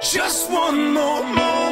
Just one more moment.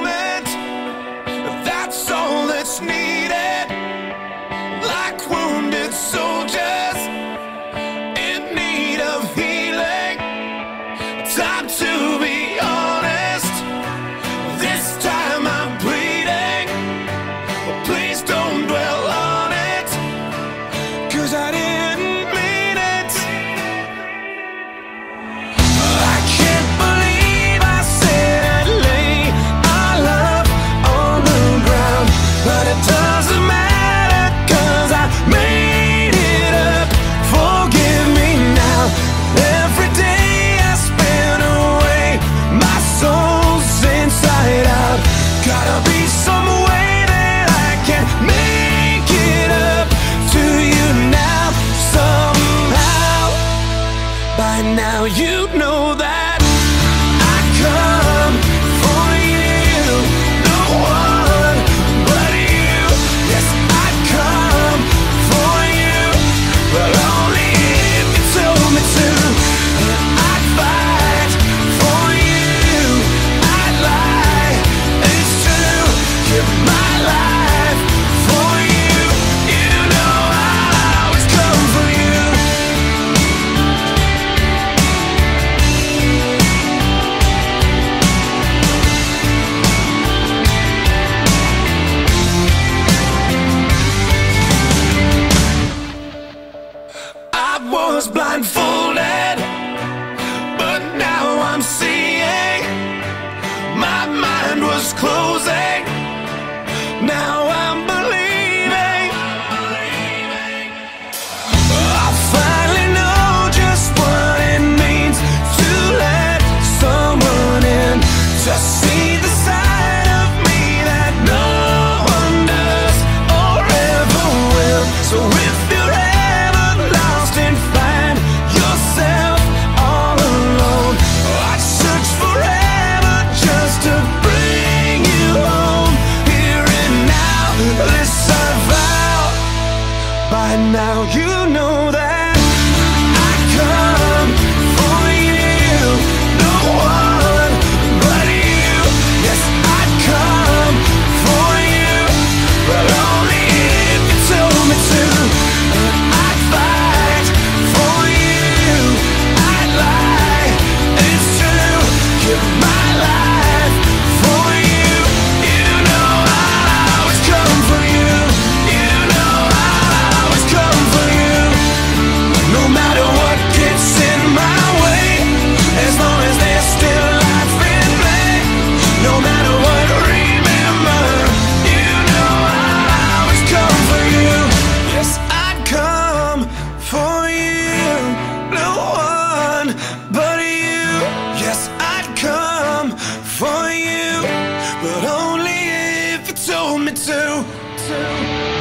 By now you know that cold now. You to, to.